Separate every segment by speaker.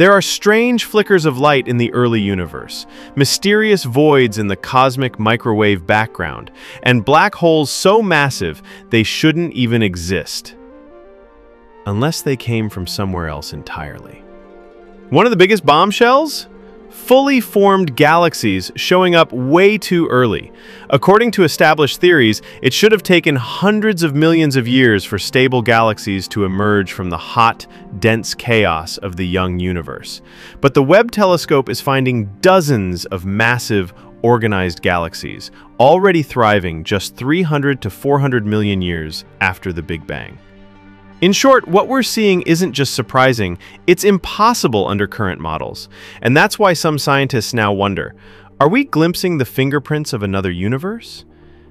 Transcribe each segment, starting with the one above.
Speaker 1: There are strange flickers of light in the early universe, mysterious voids in the cosmic microwave background, and black holes so massive they shouldn't even exist. Unless they came from somewhere else entirely. One of the biggest bombshells? Fully formed galaxies showing up way too early. According to established theories, it should have taken hundreds of millions of years for stable galaxies to emerge from the hot, dense chaos of the young universe. But the Webb telescope is finding dozens of massive, organized galaxies, already thriving just 300 to 400 million years after the Big Bang. In short, what we're seeing isn't just surprising, it's impossible under current models. And that's why some scientists now wonder, are we glimpsing the fingerprints of another universe?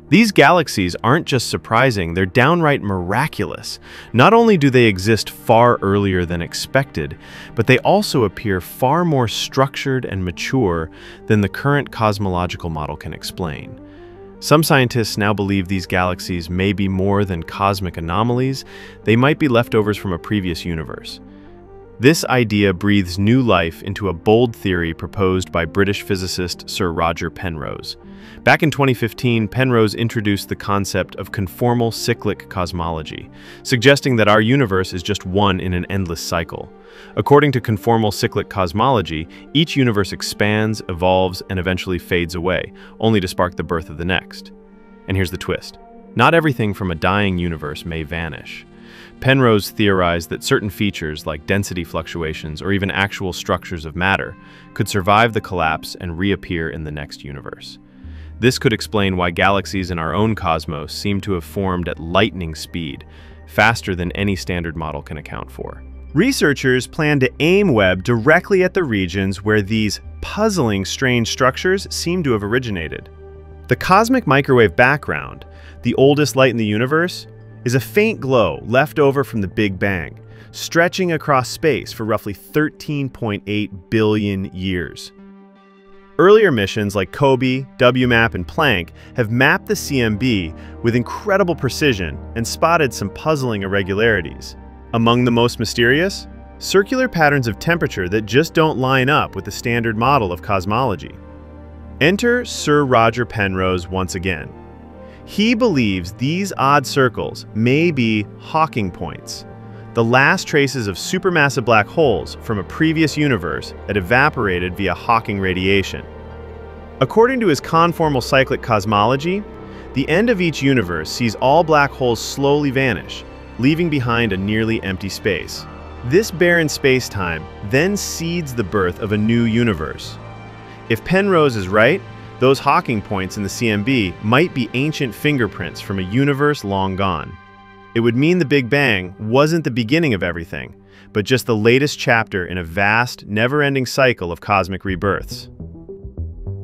Speaker 1: These galaxies aren't just surprising, they're downright miraculous. Not only do they exist far earlier than expected, but they also appear far more structured and mature than the current cosmological model can explain. Some scientists now believe these galaxies may be more than cosmic anomalies, they might be leftovers from a previous universe. This idea breathes new life into a bold theory proposed by British physicist Sir Roger Penrose. Back in 2015, Penrose introduced the concept of conformal cyclic cosmology, suggesting that our universe is just one in an endless cycle. According to conformal cyclic cosmology, each universe expands, evolves, and eventually fades away, only to spark the birth of the next. And here's the twist. Not everything from a dying universe may vanish. Penrose theorized that certain features, like density fluctuations or even actual structures of matter, could survive the collapse and reappear in the next universe. This could explain why galaxies in our own cosmos seem to have formed at lightning speed, faster than any standard model can account for. Researchers plan to aim Webb directly at the regions where these puzzling strange structures seem to have originated. The cosmic microwave background, the oldest light in the universe, is a faint glow left over from the Big Bang, stretching across space for roughly 13.8 billion years. Earlier missions like COBE, WMAP, and Planck have mapped the CMB with incredible precision and spotted some puzzling irregularities. Among the most mysterious? Circular patterns of temperature that just don't line up with the standard model of cosmology. Enter Sir Roger Penrose once again. He believes these odd circles may be Hawking points, the last traces of supermassive black holes from a previous universe that evaporated via Hawking radiation. According to his conformal cyclic cosmology, the end of each universe sees all black holes slowly vanish, leaving behind a nearly empty space. This barren spacetime then seeds the birth of a new universe. If Penrose is right, those Hawking points in the CMB might be ancient fingerprints from a universe long gone. It would mean the Big Bang wasn't the beginning of everything, but just the latest chapter in a vast, never-ending cycle of cosmic rebirths.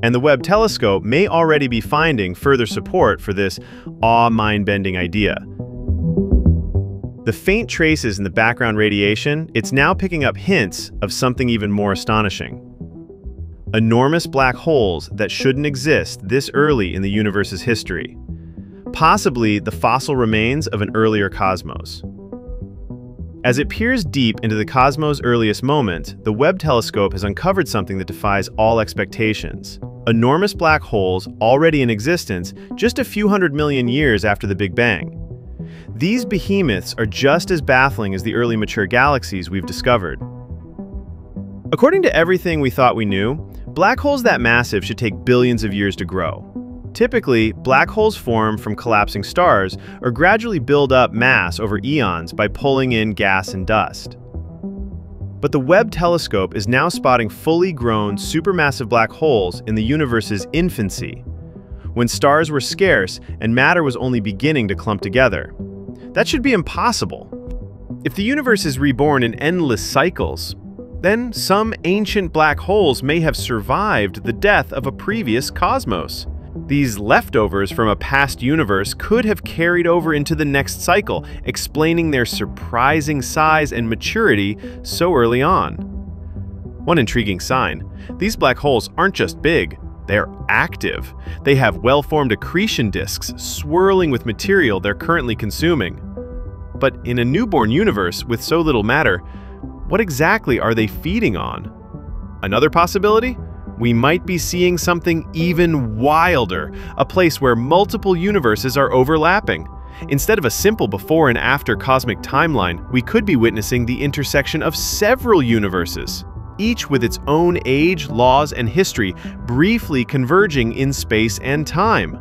Speaker 1: And the Webb telescope may already be finding further support for this awe-mind-bending idea. The faint traces in the background radiation, it's now picking up hints of something even more astonishing enormous black holes that shouldn't exist this early in the universe's history, possibly the fossil remains of an earlier cosmos. As it peers deep into the cosmos' earliest moment, the Webb telescope has uncovered something that defies all expectations. Enormous black holes already in existence just a few hundred million years after the Big Bang. These behemoths are just as baffling as the early mature galaxies we've discovered. According to everything we thought we knew, Black holes that massive should take billions of years to grow. Typically, black holes form from collapsing stars or gradually build up mass over eons by pulling in gas and dust. But the Webb telescope is now spotting fully grown supermassive black holes in the universe's infancy, when stars were scarce and matter was only beginning to clump together. That should be impossible. If the universe is reborn in endless cycles, then some ancient black holes may have survived the death of a previous cosmos. These leftovers from a past universe could have carried over into the next cycle, explaining their surprising size and maturity so early on. One intriguing sign, these black holes aren't just big, they're active. They have well-formed accretion disks swirling with material they're currently consuming. But in a newborn universe with so little matter, what exactly are they feeding on? Another possibility? We might be seeing something even wilder, a place where multiple universes are overlapping. Instead of a simple before and after cosmic timeline, we could be witnessing the intersection of several universes, each with its own age, laws, and history, briefly converging in space and time.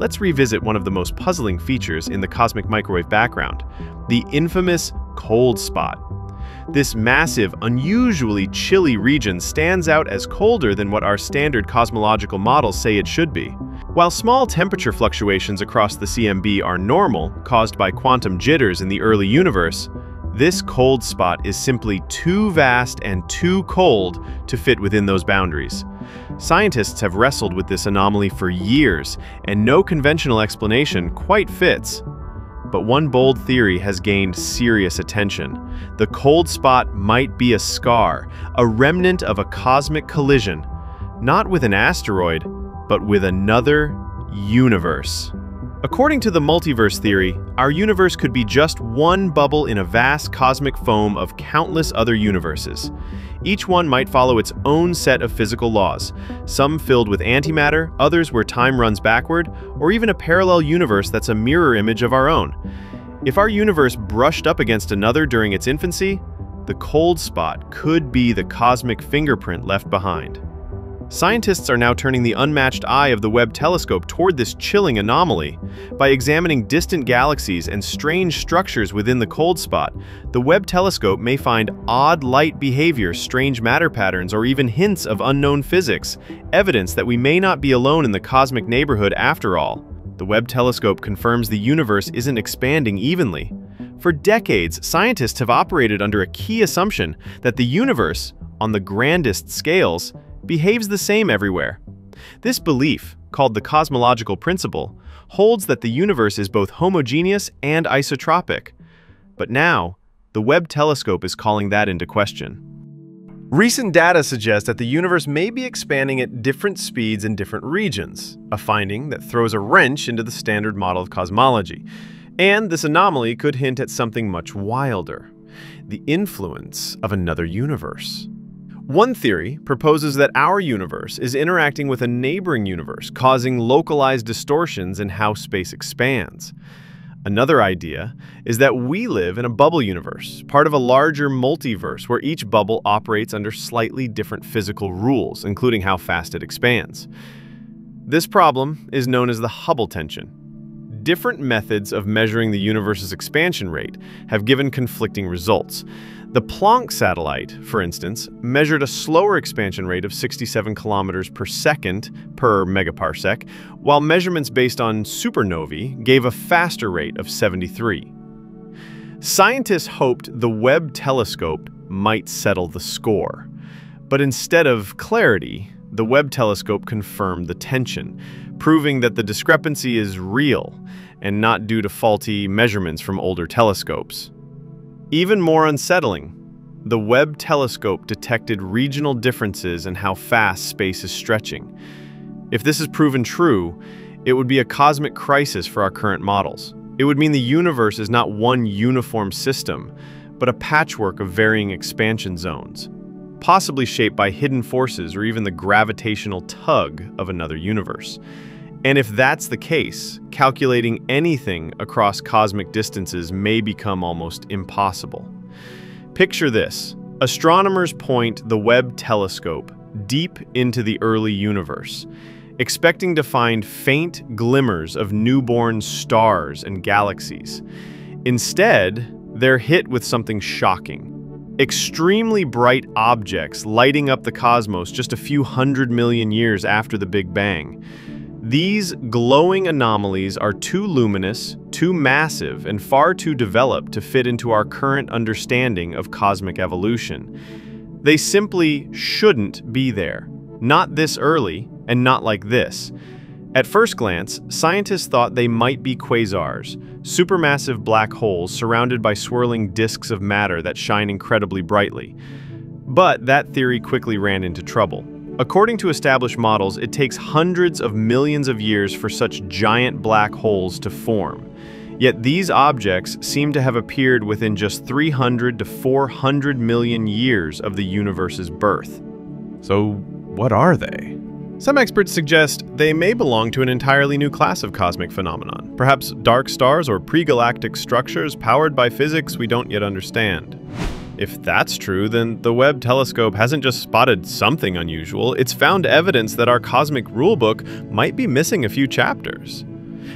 Speaker 1: Let's revisit one of the most puzzling features in the cosmic microwave background, the infamous cold spot. This massive, unusually chilly region stands out as colder than what our standard cosmological models say it should be. While small temperature fluctuations across the CMB are normal, caused by quantum jitters in the early universe, this cold spot is simply too vast and too cold to fit within those boundaries. Scientists have wrestled with this anomaly for years, and no conventional explanation quite fits. But one bold theory has gained serious attention. The cold spot might be a scar, a remnant of a cosmic collision, not with an asteroid, but with another universe. According to the multiverse theory, our universe could be just one bubble in a vast cosmic foam of countless other universes. Each one might follow its own set of physical laws, some filled with antimatter, others where time runs backward, or even a parallel universe that's a mirror image of our own. If our universe brushed up against another during its infancy, the cold spot could be the cosmic fingerprint left behind. Scientists are now turning the unmatched eye of the Webb telescope toward this chilling anomaly. By examining distant galaxies and strange structures within the cold spot, the Webb telescope may find odd light behavior, strange matter patterns, or even hints of unknown physics, evidence that we may not be alone in the cosmic neighborhood after all. The Webb telescope confirms the universe isn't expanding evenly. For decades, scientists have operated under a key assumption that the universe, on the grandest scales, behaves the same everywhere. This belief, called the cosmological principle, holds that the universe is both homogeneous and isotropic. But now, the Webb telescope is calling that into question. Recent data suggests that the universe may be expanding at different speeds in different regions, a finding that throws a wrench into the standard model of cosmology. And this anomaly could hint at something much wilder, the influence of another universe. One theory proposes that our universe is interacting with a neighboring universe, causing localized distortions in how space expands. Another idea is that we live in a bubble universe, part of a larger multiverse where each bubble operates under slightly different physical rules, including how fast it expands. This problem is known as the Hubble tension. Different methods of measuring the universe's expansion rate have given conflicting results. The Planck satellite, for instance, measured a slower expansion rate of 67 kilometers per second per megaparsec, while measurements based on supernovae gave a faster rate of 73. Scientists hoped the Webb telescope might settle the score, but instead of clarity, the Webb telescope confirmed the tension, proving that the discrepancy is real and not due to faulty measurements from older telescopes. Even more unsettling, the Webb telescope detected regional differences in how fast space is stretching. If this is proven true, it would be a cosmic crisis for our current models. It would mean the universe is not one uniform system, but a patchwork of varying expansion zones, possibly shaped by hidden forces or even the gravitational tug of another universe. And if that's the case, calculating anything across cosmic distances may become almost impossible. Picture this. Astronomers point the Webb telescope deep into the early universe, expecting to find faint glimmers of newborn stars and galaxies. Instead, they're hit with something shocking. Extremely bright objects lighting up the cosmos just a few hundred million years after the Big Bang. These glowing anomalies are too luminous, too massive, and far too developed to fit into our current understanding of cosmic evolution. They simply shouldn't be there. Not this early, and not like this. At first glance, scientists thought they might be quasars, supermassive black holes surrounded by swirling disks of matter that shine incredibly brightly. But that theory quickly ran into trouble. According to established models, it takes hundreds of millions of years for such giant black holes to form. Yet these objects seem to have appeared within just 300 to 400 million years of the universe's birth.
Speaker 2: So, what are they?
Speaker 1: Some experts suggest they may belong to an entirely new class of cosmic phenomenon, perhaps dark stars or pre-galactic structures powered by physics we don't yet understand. If that's true, then the Webb telescope hasn't just spotted something unusual, it's found evidence that our cosmic rulebook might be missing a few chapters.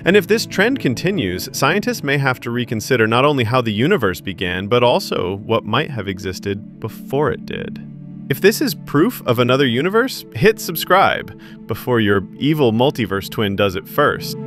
Speaker 1: And if this trend continues, scientists may have to reconsider not only how the universe began, but also what might have existed before it did. If this is proof of another universe, hit subscribe before your evil multiverse twin does it first.